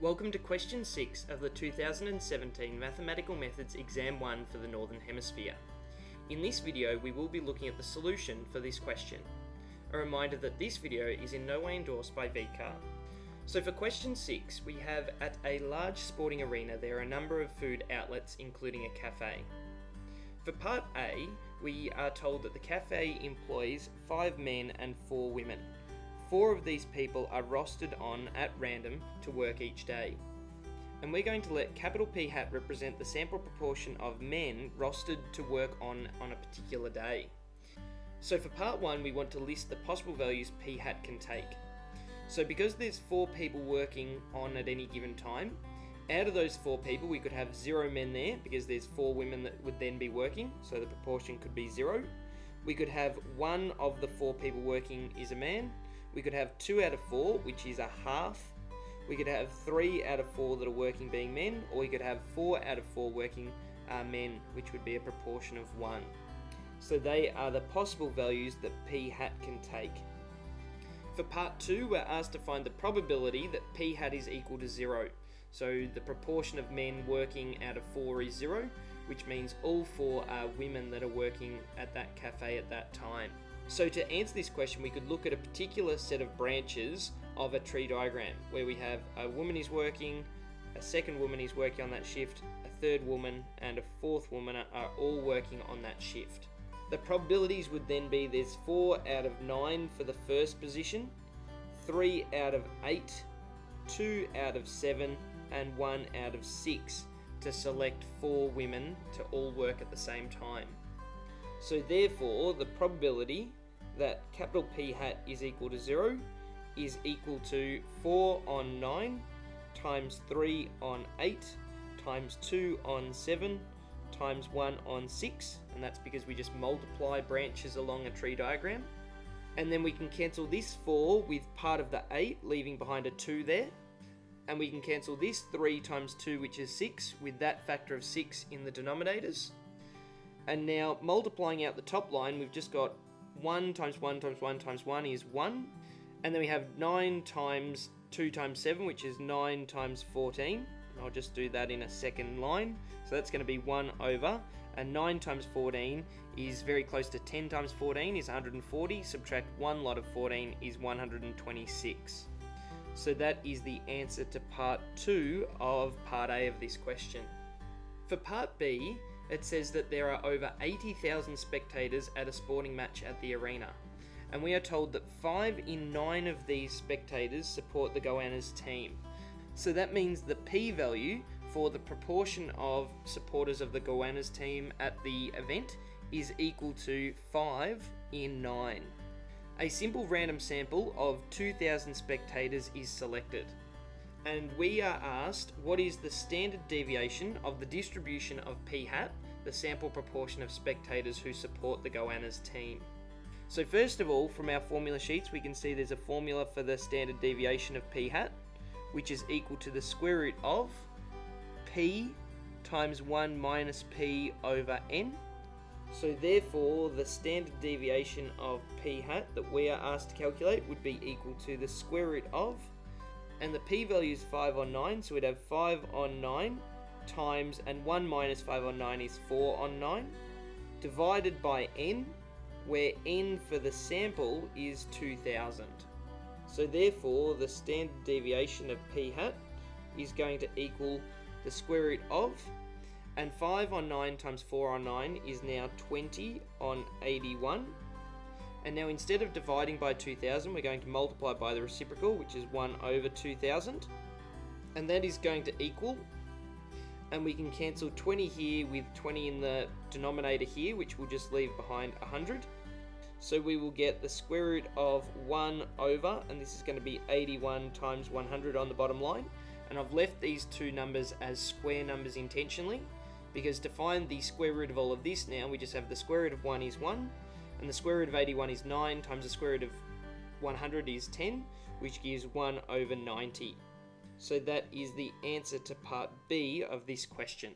Welcome to question 6 of the 2017 Mathematical Methods Exam 1 for the Northern Hemisphere. In this video we will be looking at the solution for this question. A reminder that this video is in no way endorsed by VCAA. So for question 6 we have at a large sporting arena there are a number of food outlets including a cafe. For part A we are told that the cafe employs 5 men and 4 women. Four of these people are rostered on at random to work each day. And we're going to let capital P hat represent the sample proportion of men rostered to work on on a particular day. So for part one, we want to list the possible values P hat can take. So because there's four people working on at any given time, out of those four people, we could have zero men there because there's four women that would then be working, so the proportion could be zero. We could have one of the four people working is a man, we could have 2 out of 4, which is a half. We could have 3 out of 4 that are working being men, or we could have 4 out of 4 working uh, men, which would be a proportion of 1. So they are the possible values that p hat can take. For part 2, we're asked to find the probability that p hat is equal to 0. So the proportion of men working out of 4 is 0, which means all 4 are women that are working at that cafe at that time. So to answer this question, we could look at a particular set of branches of a tree diagram where we have a woman is working, a second woman is working on that shift, a third woman, and a fourth woman are all working on that shift. The probabilities would then be there's 4 out of 9 for the first position, 3 out of 8, 2 out of 7, and 1 out of 6 to select 4 women to all work at the same time. So therefore, the probability that capital P hat is equal to 0 is equal to 4 on 9 times 3 on 8 times 2 on 7 times 1 on 6 and that's because we just multiply branches along a tree diagram. And then we can cancel this 4 with part of the 8 leaving behind a 2 there. And we can cancel this 3 times 2 which is 6 with that factor of 6 in the denominators and now multiplying out the top line, we've just got 1 times 1 times 1 times 1 is 1. And then we have 9 times 2 times 7, which is 9 times 14. I'll just do that in a second line. So that's going to be 1 over. And 9 times 14 is very close to 10 times 14 is 140. Subtract 1 lot of 14 is 126. So that is the answer to part 2 of part A of this question. For part B, it says that there are over 80,000 spectators at a sporting match at the arena. And we are told that 5 in 9 of these spectators support the Goannas team. So that means the p value for the proportion of supporters of the Goannas team at the event is equal to 5 in 9. A simple random sample of 2,000 spectators is selected and we are asked what is the standard deviation of the distribution of p hat, the sample proportion of spectators who support the Goannas team. So first of all, from our formula sheets, we can see there's a formula for the standard deviation of p hat, which is equal to the square root of p times 1 minus p over n. So therefore, the standard deviation of p hat that we are asked to calculate would be equal to the square root of and the p-value is 5 on 9, so we'd have 5 on 9 times, and 1 minus 5 on 9 is 4 on 9, divided by n, where n for the sample is 2000. So therefore, the standard deviation of p hat is going to equal the square root of, and 5 on 9 times 4 on 9 is now 20 on 81, and now instead of dividing by 2000, we're going to multiply by the reciprocal, which is 1 over 2000. And that is going to equal, and we can cancel 20 here with 20 in the denominator here, which we'll just leave behind 100. So we will get the square root of 1 over, and this is going to be 81 times 100 on the bottom line. And I've left these two numbers as square numbers intentionally, because to find the square root of all of this now, we just have the square root of 1 is 1, and the square root of 81 is 9 times the square root of 100 is 10, which gives 1 over 90. So that is the answer to part B of this question.